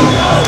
no